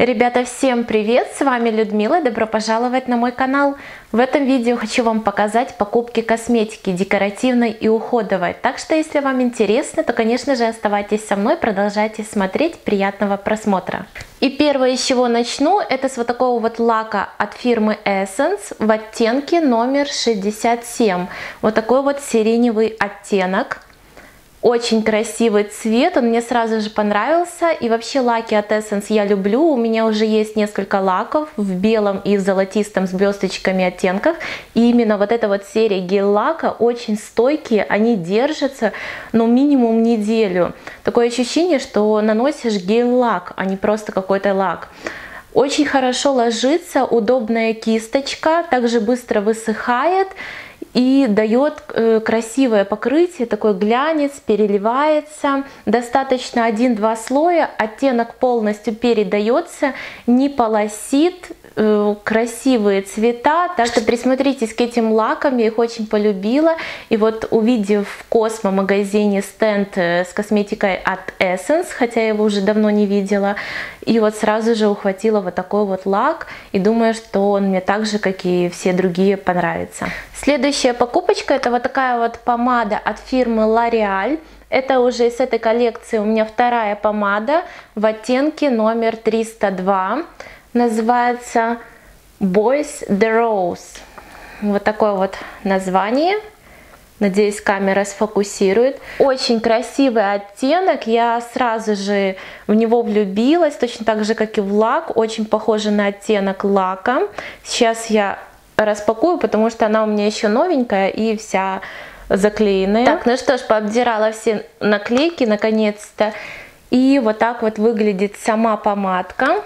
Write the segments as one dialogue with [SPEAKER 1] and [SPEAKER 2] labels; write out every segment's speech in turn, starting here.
[SPEAKER 1] Ребята, всем привет! С вами Людмила, добро пожаловать на мой канал. В этом видео хочу вам показать покупки косметики декоративной и уходовой. Так что, если вам интересно, то, конечно же, оставайтесь со мной, продолжайте смотреть. Приятного просмотра! И первое, с чего начну, это с вот такого вот лака от фирмы Essence в оттенке номер 67. Вот такой вот сиреневый оттенок. Очень красивый цвет, он мне сразу же понравился. И вообще лаки от Essence я люблю. У меня уже есть несколько лаков в белом и в золотистом с блесточками оттенков. И именно вот эта вот серия гель-лака очень стойкие, они держатся, ну, минимум неделю. Такое ощущение, что наносишь гель-лак, а не просто какой-то лак. Очень хорошо ложится, удобная кисточка, также быстро высыхает и дает э, красивое покрытие, такой глянец, переливается. Достаточно 1-2 слоя, оттенок полностью передается, не полосит, красивые цвета, так что присмотритесь к этим лакам, я их очень полюбила. И вот увидев в Космо магазине стенд э, с косметикой от Essence, хотя я его уже давно не видела, и вот сразу же ухватила вот такой вот лак, и думаю, что он мне так же, как и все другие, понравится. Следующая покупочка, это вот такая вот помада от фирмы L'Oreal. Это уже из этой коллекции у меня вторая помада в оттенке номер 302 называется Boys the Rose. Вот такое вот название. Надеюсь, камера сфокусирует. Очень красивый оттенок. Я сразу же в него влюбилась, точно так же, как и в лак. Очень похоже на оттенок лака. Сейчас я распакую, потому что она у меня еще новенькая и вся заклеенная. Так, ну что ж, пообдирала все наклейки наконец-то. И вот так вот выглядит сама помадка.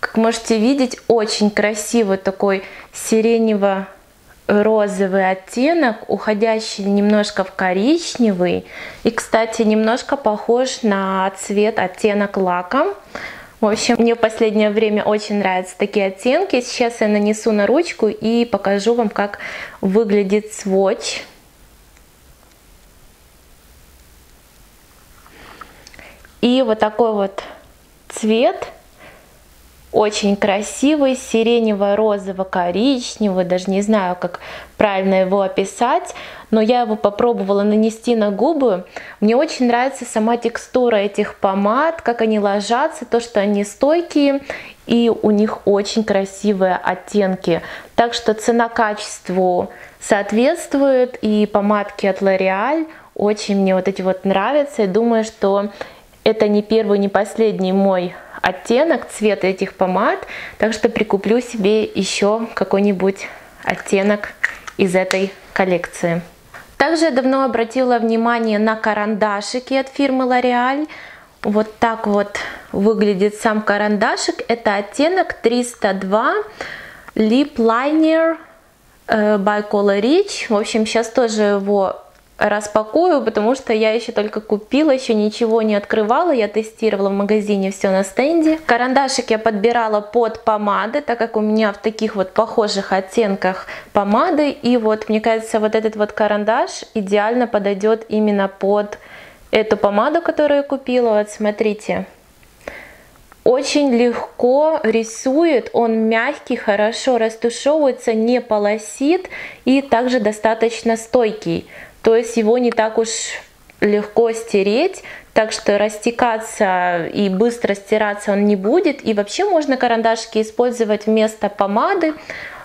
[SPEAKER 1] Как можете видеть, очень красивый такой сиренево-розовый оттенок, уходящий немножко в коричневый. И, кстати, немножко похож на цвет оттенок лака. В общем, мне в последнее время очень нравятся такие оттенки. Сейчас я нанесу на ручку и покажу вам, как выглядит сводч. И вот такой вот цвет очень красивый, сиренево-розово-коричневый, даже не знаю, как правильно его описать, но я его попробовала нанести на губы. Мне очень нравится сама текстура этих помад, как они ложатся, то, что они стойкие, и у них очень красивые оттенки. Так что цена качеству соответствует, и помадки от L'Oreal очень мне вот эти вот нравятся. Я думаю, что это не первый, не последний мой оттенок, цвет этих помад, так что прикуплю себе еще какой-нибудь оттенок из этой коллекции. Также я давно обратила внимание на карандашики от фирмы L'Oreal. Вот так вот выглядит сам карандашик. Это оттенок 302 Lip Liner э, by Color Rich. В общем, сейчас тоже его распакую, потому что я еще только купила, еще ничего не открывала, я тестировала в магазине все на стенде. Карандашик я подбирала под помады, так как у меня в таких вот похожих оттенках помады, и вот мне кажется вот этот вот карандаш идеально подойдет именно под эту помаду, которую я купила, вот смотрите. Очень легко рисует, он мягкий, хорошо растушевывается, не полосит и также достаточно стойкий. То есть его не так уж легко стереть, так что растекаться и быстро стираться он не будет. И вообще можно карандашики использовать вместо помады.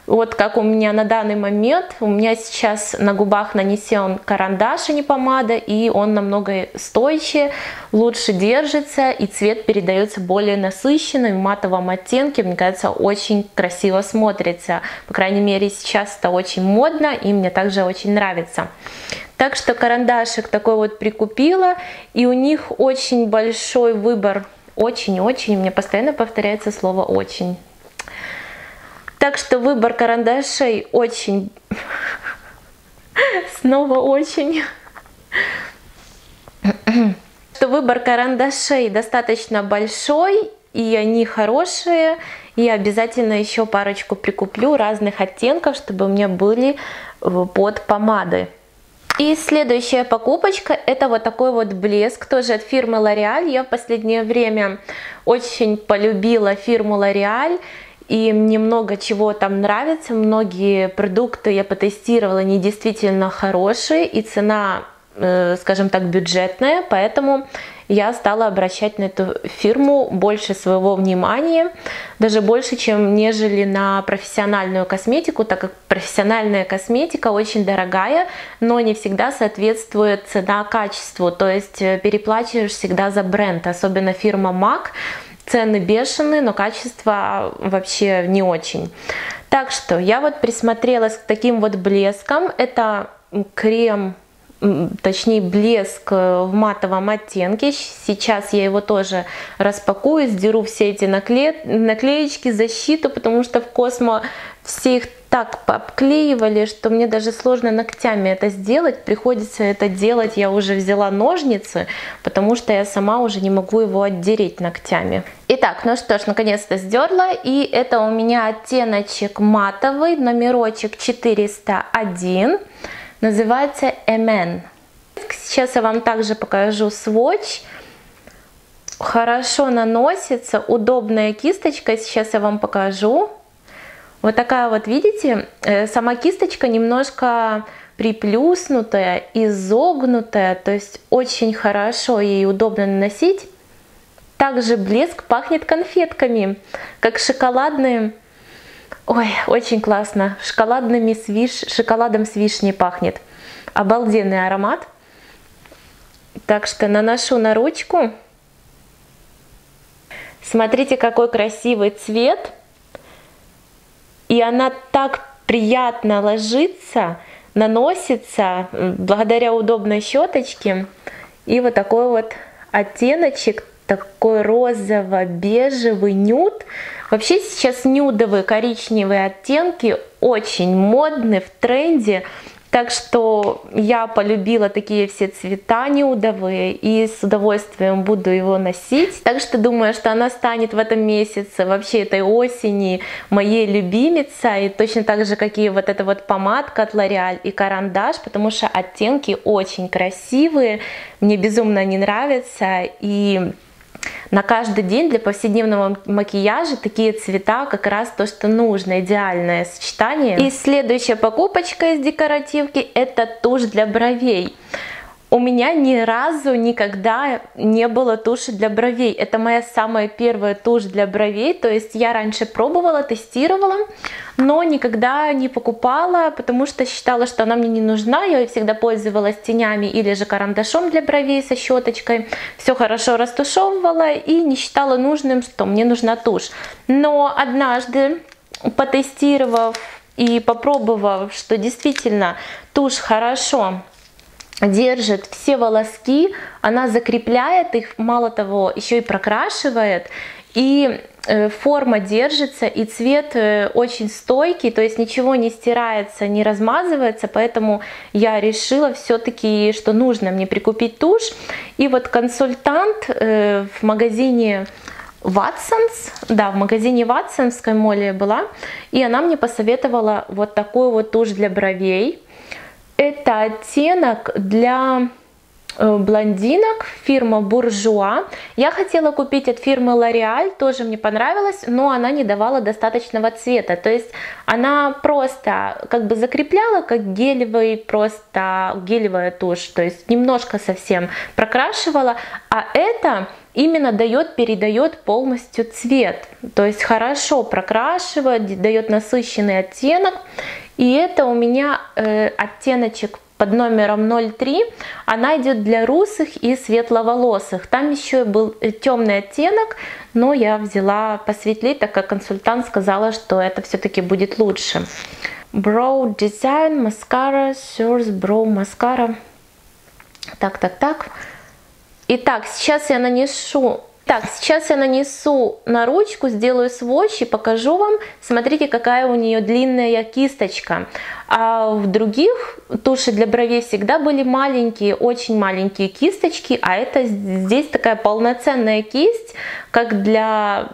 [SPEAKER 1] Вот как у меня на данный момент, у меня сейчас на губах нанесен карандаш, а не помада, и он намного стойче, лучше держится, и цвет передается более насыщенный, в матовом оттенке, мне кажется, очень красиво смотрится. По крайней мере, сейчас это очень модно, и мне также очень нравится. Так что карандашик такой вот прикупила, и у них очень большой выбор, очень-очень, мне постоянно повторяется слово «очень». Так что выбор карандашей очень, снова очень, что выбор карандашей достаточно большой, и они хорошие. И обязательно еще парочку прикуплю разных оттенков, чтобы у меня были под помады. И следующая покупочка это вот такой вот блеск, тоже от фирмы L'Oreal. Я в последнее время очень полюбила фирму L'Oreal. И мне много чего там нравится, многие продукты я потестировала, они действительно хорошие, и цена, э, скажем так, бюджетная, поэтому я стала обращать на эту фирму больше своего внимания, даже больше, чем нежели на профессиональную косметику, так как профессиональная косметика очень дорогая, но не всегда соответствует цена качеству, то есть э, переплачиваешь всегда за бренд, особенно фирма MAC, цены бешеные, но качество вообще не очень. Так что я вот присмотрелась к таким вот блескам. Это крем точнее блеск э, в матовом оттенке. Сейчас я его тоже распакую, сдеру все эти накле... наклеечки, защиту, потому что в Космо все их так обклеивали, что мне даже сложно ногтями это сделать. Приходится это делать, я уже взяла ножницы, потому что я сама уже не могу его отдереть ногтями. Итак, ну что ж, наконец-то сдерла. И это у меня оттеночек матовый, номерочек 401 называется MN. Сейчас я вам также покажу сводч. Хорошо наносится, удобная кисточка, сейчас я вам покажу. Вот такая вот, видите, э, сама кисточка немножко приплюснутая, изогнутая, то есть очень хорошо и удобно наносить. Также блеск пахнет конфетками, как шоколадные Ой, очень классно. Шоколадными с виш... Шоколадом с вишней пахнет. Обалденный аромат. Так что наношу на ручку. Смотрите, какой красивый цвет. И она так приятно ложится, наносится благодаря удобной щеточке. И вот такой вот оттеночек, такой розово-бежевый нюд. Вообще сейчас нюдовые коричневые оттенки очень модны, в тренде. Так что я полюбила такие все цвета нюдовые и с удовольствием буду его носить. Так что думаю, что она станет в этом месяце, вообще этой осени, моей любимицей. Точно так же, как и вот эта вот помадка от L'Oreal и карандаш, потому что оттенки очень красивые, мне безумно они нравятся. И на каждый день для повседневного макияжа такие цвета как раз то, что нужно, идеальное сочетание. И следующая покупочка из декоративки это тушь для бровей. У меня ни разу никогда не было туши для бровей. Это моя самая первая тушь для бровей. То есть я раньше пробовала, тестировала, но никогда не покупала, потому что считала, что она мне не нужна. Я всегда пользовалась тенями или же карандашом для бровей со щеточкой. Все хорошо растушевывала и не считала нужным, что мне нужна тушь. Но однажды, потестировав и попробовав, что действительно тушь хорошо держит все волоски, она закрепляет их, мало того, еще и прокрашивает, и э, форма держится, и цвет э, очень стойкий, то есть ничего не стирается, не размазывается, поэтому я решила все-таки, что нужно мне прикупить тушь. И вот консультант э, в магазине Watsons, да, в магазине Watsons в была, и она мне посоветовала вот такую вот тушь для бровей, это оттенок для э, блондинок, фирма Буржуа. Я хотела купить от фирмы L'Oreal, тоже мне понравилось, но она не давала достаточного цвета. То есть она просто как бы закрепляла, как гелевый, просто гелевая тушь, то есть немножко совсем прокрашивала, а это именно дает, передает полностью цвет. То есть хорошо прокрашивает, дает насыщенный оттенок. И это у меня э, оттеночек под номером 03, она идет для русых и светловолосых. Там еще был э, темный оттенок, но я взяла посветлее, так как консультант сказала, что это все-таки будет лучше. Brow Design Mascara Source Brow Mascara. Так, так, так. Итак, сейчас я нанесу так, сейчас я нанесу на ручку, сделаю сводч и покажу вам. Смотрите, какая у нее длинная кисточка. А в других туши для бровей всегда были маленькие, очень маленькие кисточки, а это здесь такая полноценная кисть, как для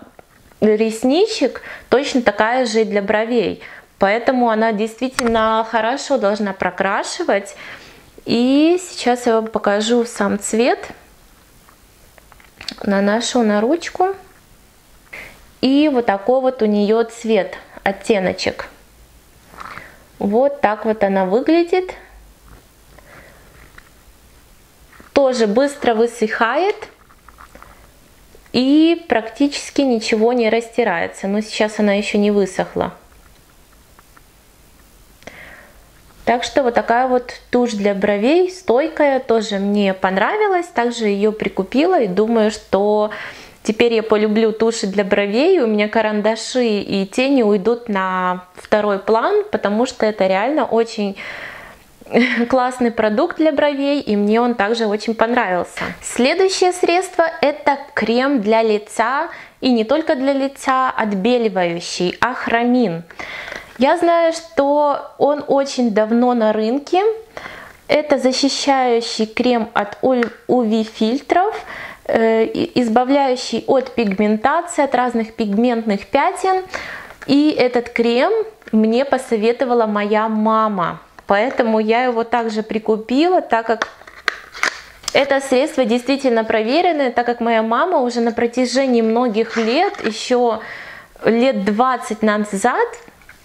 [SPEAKER 1] ресничек, точно такая же и для бровей. Поэтому она действительно хорошо должна прокрашивать. И сейчас я вам покажу сам цвет. Наношу на ручку. И вот такой вот у нее цвет, оттеночек. Вот так вот она выглядит. Тоже быстро высыхает и практически ничего не растирается. Но сейчас она еще не высохла. Так что вот такая вот тушь для бровей, стойкая, тоже мне понравилась. Также ее прикупила и думаю, что теперь я полюблю туши для бровей. У меня карандаши и тени уйдут на второй план, потому что это реально очень классный продукт для бровей, и мне он также очень понравился. Следующее средство это крем для лица, и не только для лица, отбеливающий, ахромин. Я знаю, что он очень давно на рынке. Это защищающий крем от UV-фильтров, э, избавляющий от пигментации, от разных пигментных пятен. И этот крем мне посоветовала моя мама. Поэтому я его также прикупила, так как это средство действительно проверенное, так как моя мама уже на протяжении многих лет, еще лет 20 назад,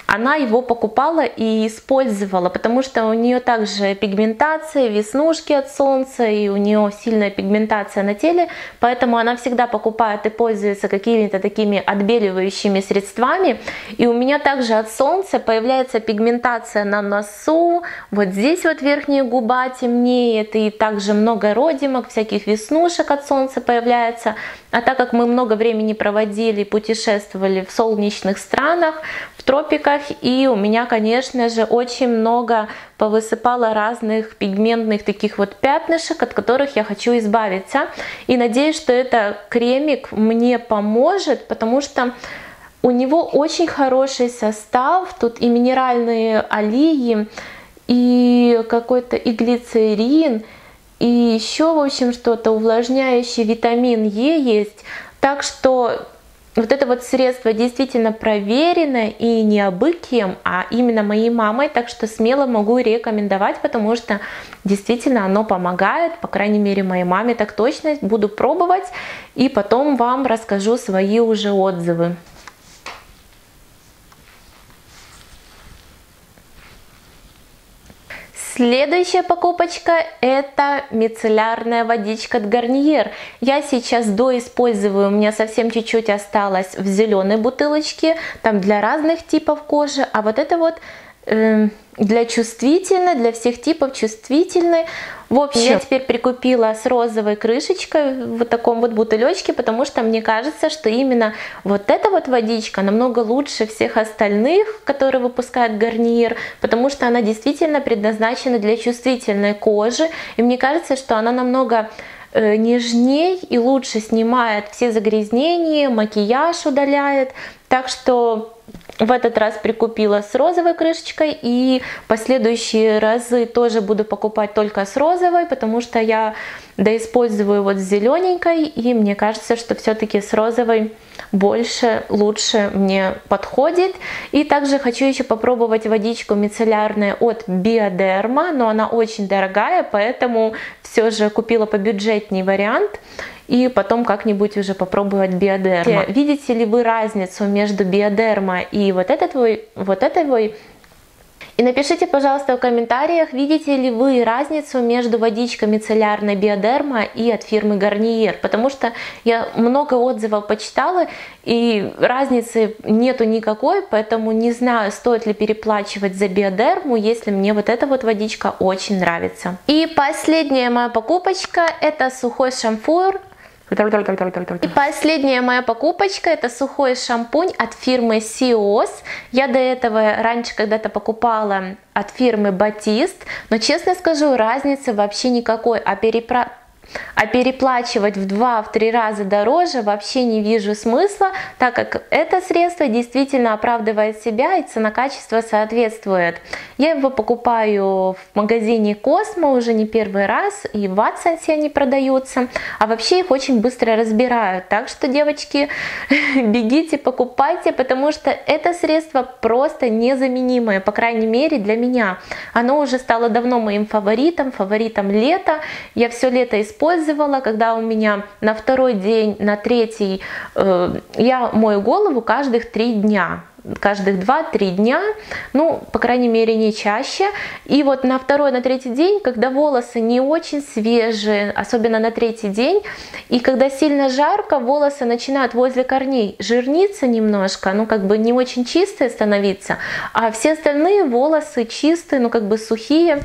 [SPEAKER 1] она его покупала и использовала, потому что у нее также пигментация, веснушки от солнца, и у нее сильная пигментация на теле, поэтому она всегда покупает и пользуется какими-то такими отбеливающими средствами. И у меня также от солнца появляется пигментация на носу, вот здесь вот верхняя губа темнеет, и также много родимок, всяких веснушек от солнца появляется. А так как мы много времени проводили, путешествовали в солнечных странах, в тропиках, и у меня, конечно же, очень много повысыпало разных пигментных таких вот пятнышек, от которых я хочу избавиться. И надеюсь, что это кремик мне поможет, потому что у него очень хороший состав, тут и минеральные алии, и какой-то и глицерин, и еще, в общем, что-то увлажняющий витамин Е есть. Так что вот это вот средство действительно проверено и не абы а именно моей мамой, так что смело могу рекомендовать, потому что действительно оно помогает, по крайней мере моей маме так точно, буду пробовать и потом вам расскажу свои уже отзывы. Следующая покупочка это мицеллярная водичка от Гарниер. Я сейчас доиспользую, у меня совсем чуть-чуть осталось в зеленой бутылочке, там для разных типов кожи, а вот это вот для чувствительной, для всех типов чувствительной. В общем, я теперь прикупила с розовой крышечкой в вот таком вот бутылечке, потому что мне кажется, что именно вот эта вот водичка намного лучше всех остальных, которые выпускает Гарниер, потому что она действительно предназначена для чувствительной кожи, и мне кажется, что она намного э, нежней и лучше снимает все загрязнения, макияж удаляет. Так что в этот раз прикупила с розовой крышечкой и последующие разы тоже буду покупать только с розовой, потому что я доиспользую вот с зелененькой и мне кажется, что все-таки с розовой больше, лучше мне подходит. И также хочу еще попробовать водичку мицеллярную от Биодерма, но она очень дорогая, поэтому все же купила побюджетный вариант и потом как-нибудь уже попробовать биодерма. Видите ли вы разницу между биодерма и вот этой, вот этой и напишите, пожалуйста, в комментариях, видите ли вы разницу между водичкой мицеллярной биодерма и от фирмы Гарниер, потому что я много отзывов почитала, и разницы нету никакой, поэтому не знаю, стоит ли переплачивать за биодерму, если мне вот эта вот водичка очень нравится. И последняя моя покупочка, это сухой шампунь и последняя моя покупочка это сухой шампунь от фирмы Sios. Я до этого раньше когда-то покупала от фирмы Батист, но честно скажу, разницы вообще никакой. А перепра А переплачивать в 2-3 раза дороже вообще не вижу смысла, так как это средство действительно оправдывает себя и цена-качество соответствует. Я его покупаю в магазине Космо уже не первый раз, и в Ватсонсе они продаются, а вообще их очень быстро разбирают. Так что, девочки, бегите, покупайте, потому что это средство просто незаменимое, по крайней мере для меня. Оно уже стало давно моим фаворитом, фаворитом лета. Я все лето использовала, когда у меня на второй день, на третий, э, я мою голову каждых три дня каждых 2-3 дня, ну, по крайней мере, не чаще. И вот на второй, на третий день, когда волосы не очень свежие, особенно на третий день, и когда сильно жарко, волосы начинают возле корней жирниться немножко, ну, как бы не очень чистые становиться, а все остальные волосы чистые, ну, как бы сухие.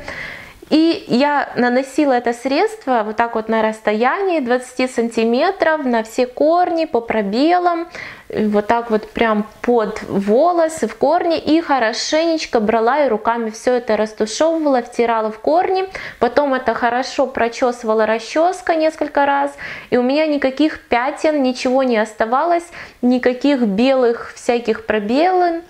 [SPEAKER 1] И я наносила это средство вот так вот на расстоянии 20 сантиметров на все корни по пробелам, вот так вот прям под волосы в корни. И хорошенечко брала и руками все это растушевывала, втирала в корни, потом это хорошо прочесывала расческа несколько раз, и у меня никаких пятен, ничего не оставалось, никаких белых всяких пробелов,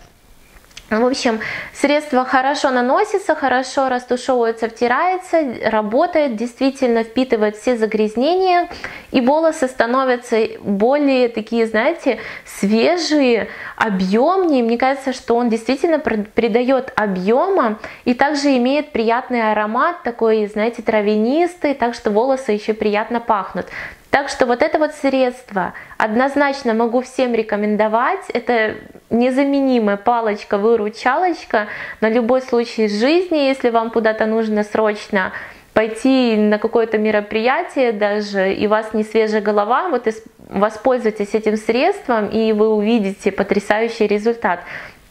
[SPEAKER 1] в общем, средство хорошо наносится, хорошо растушевывается, втирается, работает, действительно впитывает все загрязнения, и волосы становятся более такие, знаете, свежие, объемнее. Мне кажется, что он действительно придает объема и также имеет приятный аромат, такой, знаете, травянистый, так что волосы еще приятно пахнут. Так что вот это вот средство однозначно могу всем рекомендовать. Это незаменимая палочка-выручалочка на любой случай жизни, если вам куда-то нужно срочно пойти на какое-то мероприятие даже, и у вас не свежая голова, вот воспользуйтесь этим средством, и вы увидите потрясающий результат.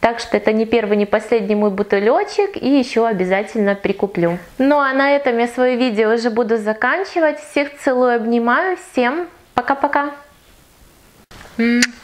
[SPEAKER 1] Так что это не первый, не последний мой бутылечек и еще обязательно прикуплю. Ну а на этом я свое видео уже буду заканчивать. Всех целую, обнимаю. Всем пока-пока. Mm-hmm.